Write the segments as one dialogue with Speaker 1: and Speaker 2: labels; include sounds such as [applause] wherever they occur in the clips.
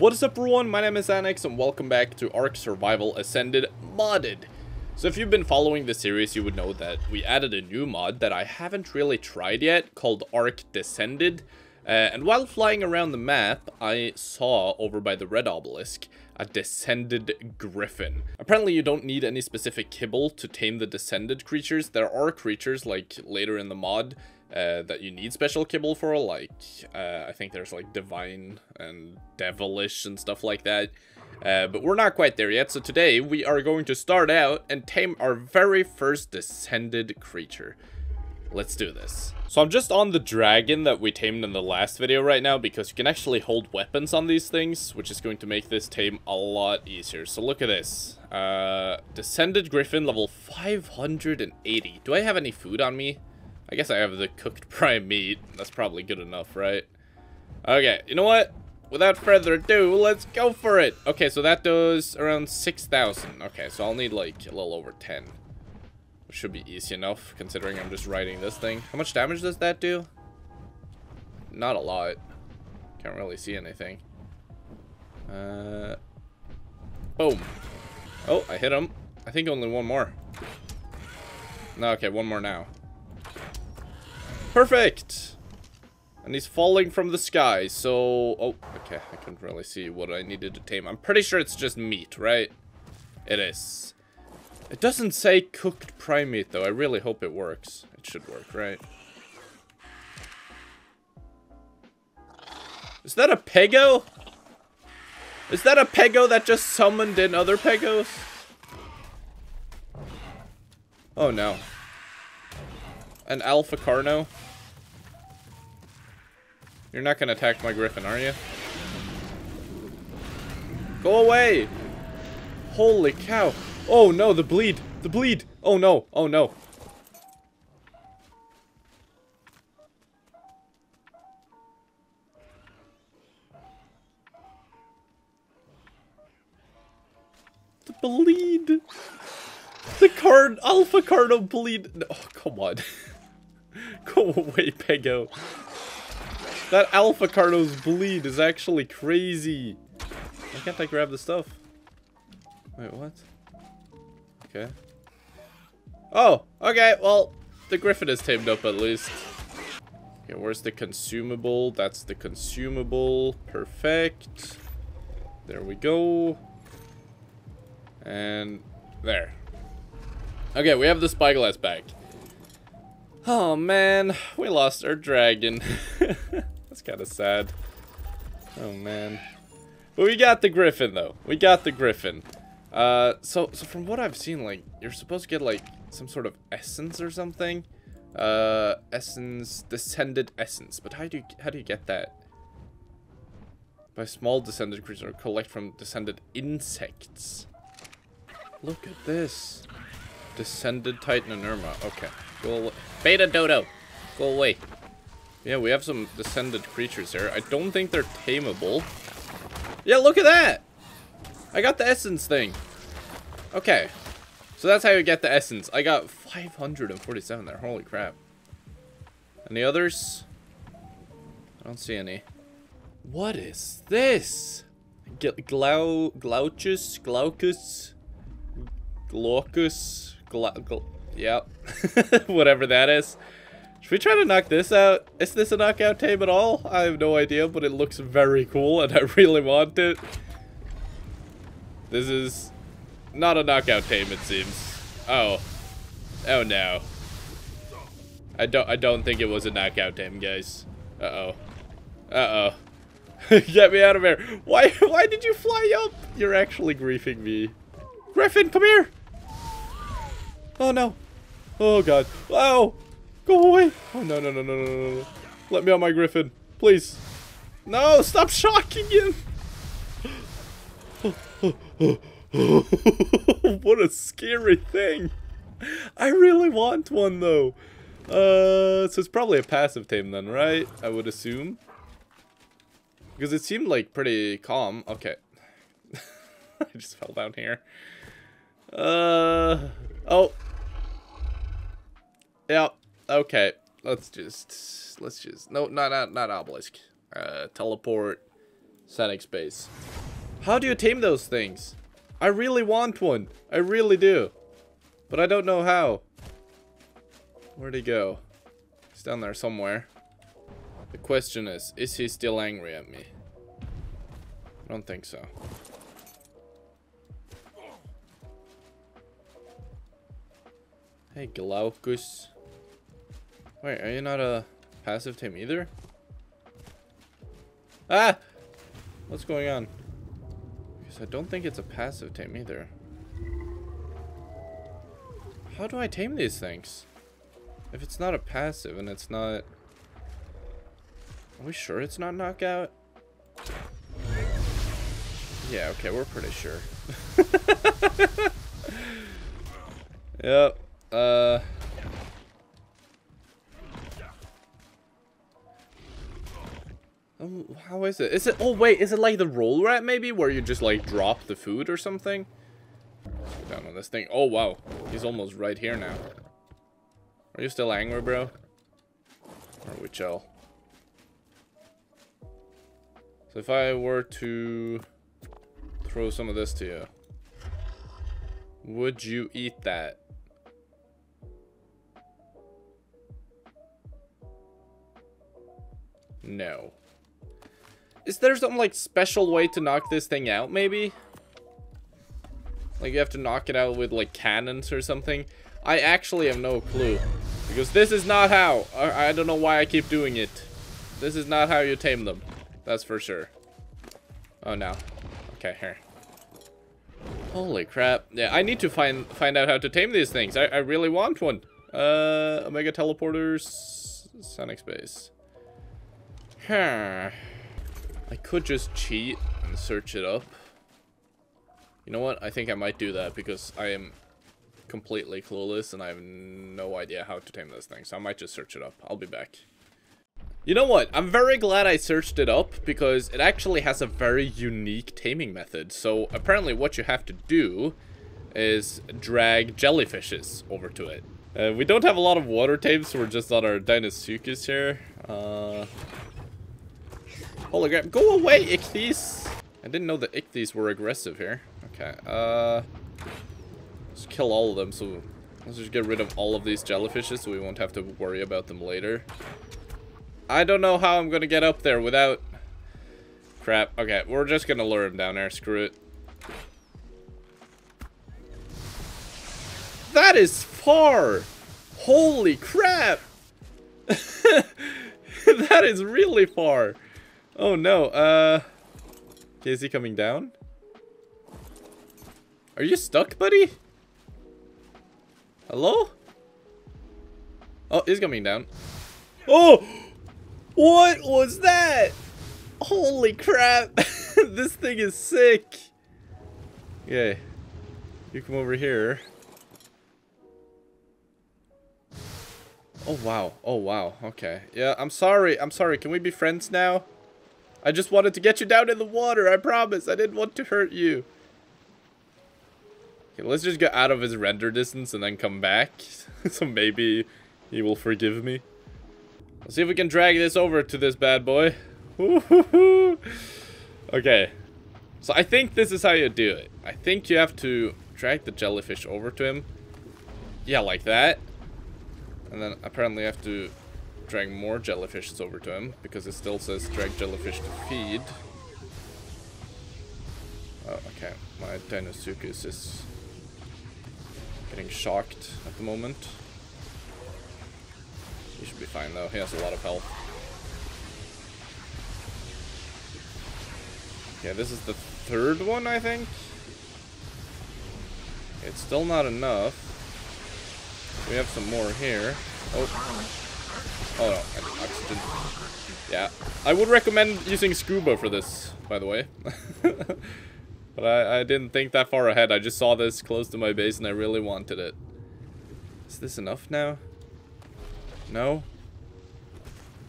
Speaker 1: What is up everyone, my name is Sanyxs and welcome back to Ark Survival Ascended Modded. So if you've been following the series you would know that we added a new mod that I haven't really tried yet called Ark Descended. Uh, and while flying around the map, I saw over by the red obelisk a descended griffin. Apparently you don't need any specific kibble to tame the descended creatures. There are creatures like later in the mod uh, that you need special kibble for, like, uh, I think there's like divine and devilish and stuff like that. Uh, but we're not quite there yet, so today we are going to start out and tame our very first descended creature. Let's do this. So I'm just on the dragon that we tamed in the last video right now because you can actually hold weapons on these things, which is going to make this tame a lot easier. So look at this. Uh, Descended Griffin level 580. Do I have any food on me? I guess I have the cooked [laughs] prime meat. That's probably good enough, right? Okay, you know what? Without further ado, let's go for it. Okay, so that does around 6,000. Okay, so I'll need like a little over 10. Which Should be easy enough, considering I'm just riding this thing. How much damage does that do? Not a lot. Can't really see anything. Uh, boom. Oh, I hit him. I think only one more. No, okay, one more now. Perfect! And he's falling from the sky, so... Oh, okay, I couldn't really see what I needed to tame. I'm pretty sure it's just meat, right? It is. It doesn't say cooked prime meat, though. I really hope it works. It should work, right? Is that a pego? Is that a pego that just summoned in other pegos? Oh, no. An alpha carno? You're not gonna attack my griffin, are you? Go away! Holy cow. Oh no, the bleed. The bleed. Oh no. Oh no. The bleed. The card, Alpha Carno bleed. Oh, [laughs] come on. Go [laughs] away, Pego. That Alpha Carno's bleed is actually crazy. Why can't I grab the stuff? Wait, what? Okay. Oh, okay, well, the Griffin is tamed up at least. Okay, where's the consumable? That's the consumable. Perfect. There we go. And there. Okay, we have the spyglass back. Oh man, we lost our dragon. [laughs] That's kind of sad. Oh man. But we got the griffin though. We got the griffin. Uh, so, so from what I've seen, like, you're supposed to get, like, some sort of essence or something. Uh, essence, descended essence. But how do you, how do you get that? By small descended creatures or collect from descended insects. Look at this. Descended Titanomyrma. Okay. Go away. Beta Dodo. Go away. Yeah, we have some descended creatures here. I don't think they're tameable. Yeah, look at that! I got the essence thing. Okay. So that's how you get the essence. I got 547 there. Holy crap. Any others? I don't see any. What is this? G Glau Glaucus? Glaucus? Glaucus? Gla gl yep. [laughs] Whatever that is. Should we try to knock this out? Is this a knockout tame at all? I have no idea, but it looks very cool and [laughs] I really want it. This is not a knockout tame, it seems. Oh. Oh no. I don't I don't think it was a knockout tame, guys. Uh-oh. Uh-oh. [laughs] Get me out of here. Why why did you fly up? You're actually griefing me. Griffin, come here. Oh no. Oh god. Oh. Go away. Oh no no no no no no. Let me on my griffin. Please. No, stop shocking him. [laughs] what a scary thing. I really want one though. Uh, so it's probably a passive tame then, right? I would assume. Because it seemed like pretty calm. Okay. [laughs] I just fell down here. Uh, oh. Yeah, okay. Let's just, let's just, no, not, not, not obelisk. Uh, teleport, static space. How do you tame those things? I really want one. I really do. But I don't know how. Where'd he go? He's down there somewhere. The question is, is he still angry at me? I don't think so. Hey, Glaucus. Wait, are you not a passive tame either? Ah! What's going on? Because I don't think it's a passive tame either. How do I tame these things? If it's not a passive and it's not... Are we sure it's not knockout? Yeah, okay, we're pretty sure. [laughs] yep. Is it? Is it? Oh wait, is it like the roll rat maybe, where you just like drop the food or something? Down on this thing. Oh wow, he's almost right here now. Are you still angry, bro? Or we chill? So if I were to throw some of this to you, would you eat that? No. Is there some like special way to knock this thing out maybe? Like you have to knock it out with like cannons or something? I actually have no clue. Because this is not how. I, I don't know why I keep doing it. This is not how you tame them. That's for sure. Oh no. Okay, here. Holy crap. Yeah, I need to find find out how to tame these things. I, I really want one. Uh, Omega Teleporters, Sonic Space. Huh. I could just cheat and search it up. You know what? I think I might do that because I am completely clueless and I have no idea how to tame this thing. So I might just search it up. I'll be back. You know what? I'm very glad I searched it up because it actually has a very unique taming method. So apparently what you have to do is drag jellyfishes over to it. Uh, we don't have a lot of water tames, so we're just on our Deinosuchus here. Uh, hologram, go away, Ichthys! I didn't know the Ichthys were aggressive here. Okay, uh... Let's kill all of them, so... Let's just get rid of all of these jellyfishes so we won't have to worry about them later. I don't know how I'm gonna get up there without... Crap. Okay, we're just gonna lure him down there. Screw it. That is far! Holy crap! [laughs] that is really far. Oh no, uh... Okay, is he coming down? Are you stuck, buddy? Hello? Oh, he's coming down. Oh! What was that? Holy crap. [laughs] this thing is sick. Okay. You come over here. Oh, wow. Oh, wow. Okay. Yeah, I'm sorry. I'm sorry. Can we be friends now? I just wanted to get you down in the water. I promise. I didn't want to hurt you. Okay, let's just get out of his render distance and then come back. [laughs] so maybe he will forgive me. Let's see if we can drag this over to this bad boy. [laughs] okay. So I think this is how you do it. I think you have to drag the jellyfish over to him. Yeah, like that. And then apparently you have to drag more jellyfishes over to him because it still says drag jellyfish to feed. Oh, okay. My Deinosuchus is getting shocked at the moment. He should be fine though. He has a lot of health. Yeah, this is the third one, I think. It's still not enough. We have some more here. Oh. Oh no, oxygen. Yeah. I would recommend using scuba for this, by the way. [laughs] but I, I didn't think that far ahead. I just saw this close to my base and I really wanted it. Is this enough now? No?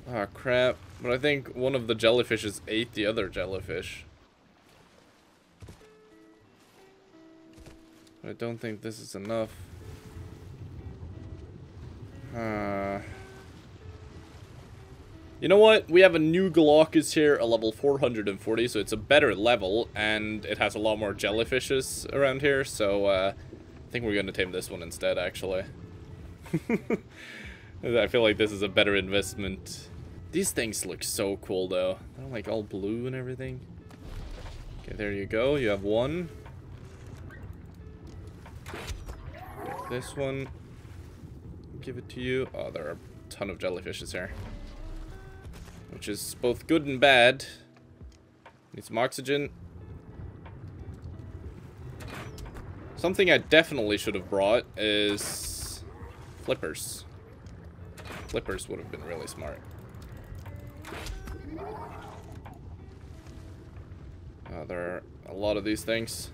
Speaker 1: Ah, oh, crap. But I think one of the jellyfishes ate the other jellyfish. I don't think this is enough. Uh... You know what? We have a new Glaucus here, a level 440, so it's a better level, and it has a lot more jellyfishes around here, so uh, I think we're going to tame this one instead, actually. [laughs] I feel like this is a better investment. These things look so cool, though. They're like all blue and everything. Okay, there you go. You have one. This one. Give it to you. Oh, there are a ton of jellyfishes here which is both good and bad. Need some oxygen. Something I definitely should have brought is flippers. Flippers would have been really smart. Uh, there are a lot of these things.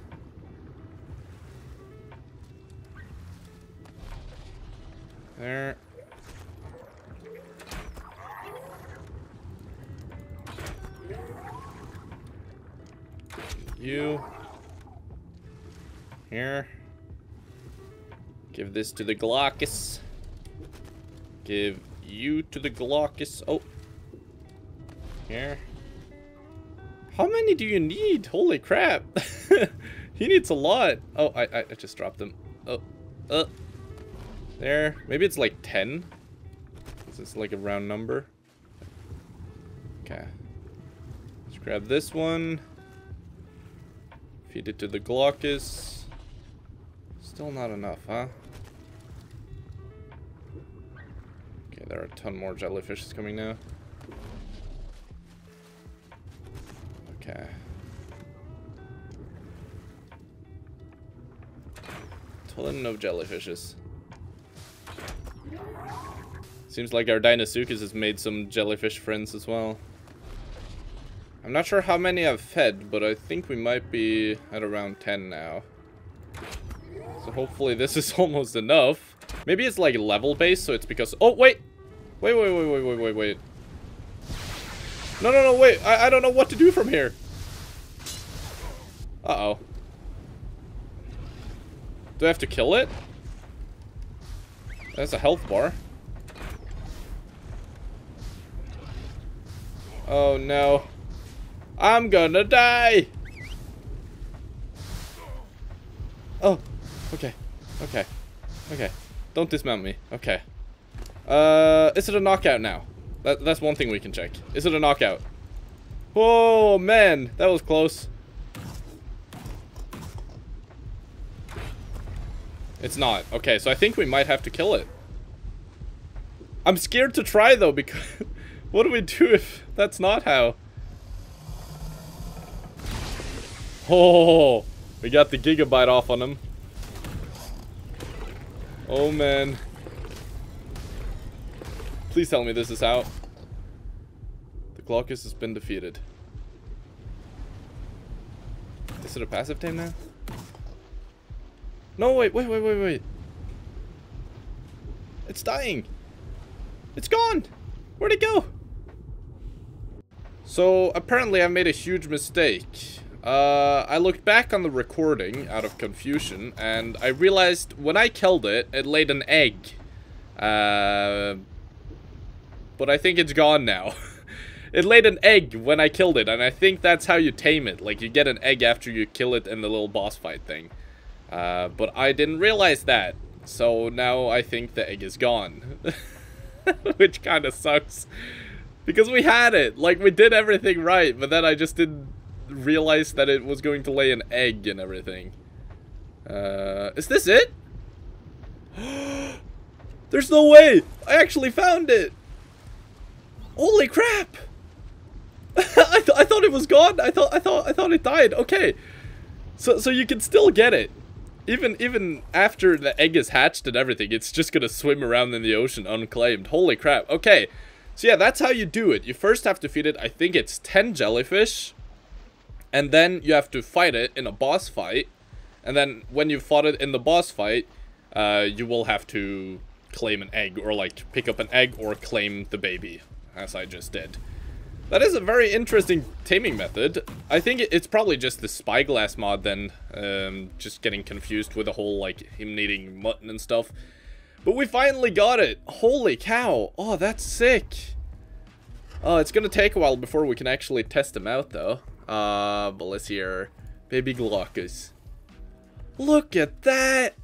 Speaker 1: There. You. Here. Give this to the Glaucus. Give you to the Glaucus. Oh. Here. How many do you need? Holy crap. [laughs] he needs a lot. Oh, I, I, I just dropped them. Oh. Uh. There. Maybe it's like 10. This is like a round number. Okay. Grab this one. Feed it to the Glaucus. Still not enough, huh? Okay, there are a ton more jellyfishes coming now. Okay. Ton of jellyfishes. Seems like our Deinosuchus has made some jellyfish friends as well. I'm not sure how many I've fed, but I think we might be at around 10 now. So hopefully this is [laughs] almost enough. Maybe it's like level based, so it's because... Oh, wait! Wait, wait, wait, wait, wait, wait, wait. No, no, no, wait. I, I don't know what to do from here. Uh-oh. Do I have to kill it? That's a health bar. Oh, no. I'm gonna die! Oh, okay, okay, okay. Don't dismount me. Okay. Uh, is it a knockout now? That, that's one thing we can check. Is it a knockout? Oh, man, that was close. It's not. Okay, so I think we might have to kill it. I'm scared to try, though, because... [laughs] what do we do if that's not how? Oh, we got the gigabyte off on him. Oh, man. Please tell me this is out. The Glaucus has been defeated. Is it a passive tame now? No, wait, wait, wait, wait, wait. It's dying. It's gone. Where'd it go? So, apparently I made a huge mistake. Uh, I looked back on the recording out of confusion, and I realized when I killed it, it laid an egg. Uh, but I think it's gone now. [laughs] it laid an egg when I killed it, and I think that's how you tame it. Like, you get an egg after you kill it in the little boss fight thing. Uh, but I didn't realize that. So now I think the egg is gone. [laughs] Which kind of sucks. Because we had it. Like, we did everything right, but then I just didn't realized that it was going to lay an egg and everything. Uh, is this it? [gasps] There's no way! I actually found it! Holy crap! [laughs] I, th I thought it was gone. I thought I thought I thought it died. Okay, so so you can still get it, even even after the egg is hatched and everything. It's just gonna swim around in the ocean unclaimed. Holy crap! Okay, so yeah, that's how you do it. You first have to feed it. I think it's ten jellyfish. And then you have to fight it in a boss fight. And then when you fought it in the boss fight, uh, you will have to claim an egg or like pick up an egg or claim the baby, as I just did. That is a very interesting taming method. I think it's probably just the spyglass mod then, um, just getting confused with the whole like him needing mutton and stuff. But we finally got it. Holy cow. Oh, that's sick. Oh, it's gonna take a while before we can actually test them out, though. Uh, but let's hear Baby Glaucus. Look at that!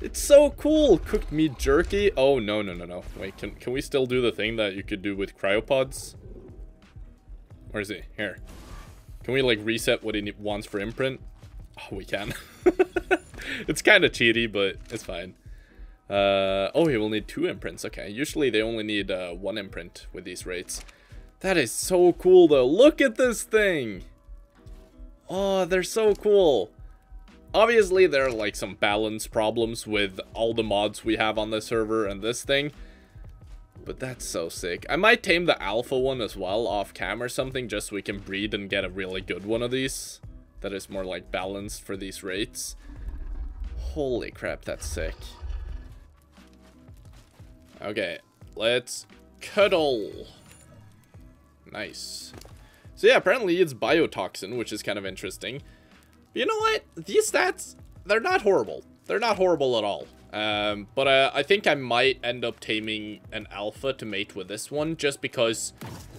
Speaker 1: It's so cool! Cooked meat jerky. Oh, no, no, no, no. Wait, can, can we still do the thing that you could do with cryopods? Where is he? Here. Can we, like, reset what he wants for imprint? Oh, we can. [laughs] it's kind of cheaty, but it's fine. Uh, oh, he will need two imprints. Okay, usually they only need uh, one imprint with these rates. That is so cool, though. Look at this thing! Oh, they're so cool. Obviously, there are like some balance problems with all the mods we have on the server and this thing. But that's so sick. I might tame the alpha one as well off cam or something just so we can breed and get a really good one of these. That is more like balanced for these rates. Holy crap, that's sick. Okay, let's cuddle. Nice. So yeah, apparently it's biotoxin, which is kind of interesting. But you know what? These stats, they're not horrible. They're not horrible at all. Um, but uh, I think I might end up taming an alpha to mate with this one, just because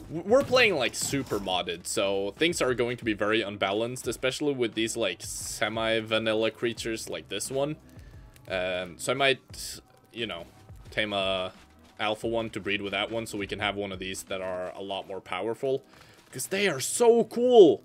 Speaker 1: we're playing like super modded, so things are going to be very unbalanced, especially with these like semi-vanilla creatures like this one. Um, so I might, you know, tame a alpha one to breed with that one so we can have one of these that are a lot more powerful. Because they are so cool.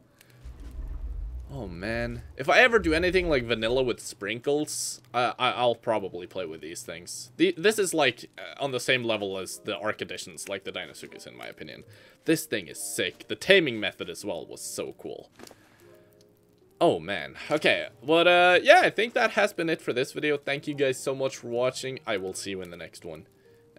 Speaker 1: Oh, man. If I ever do anything like vanilla with sprinkles, uh, I will probably play with these things. The, this is like uh, on the same level as the Ark Additions, like the Deinosuchus in my opinion. This thing is sick. The taming method as well was so cool. Oh, man. Okay, but uh, yeah, I think that has been it for this video. Thank you guys so much for watching. I will see you in the next one,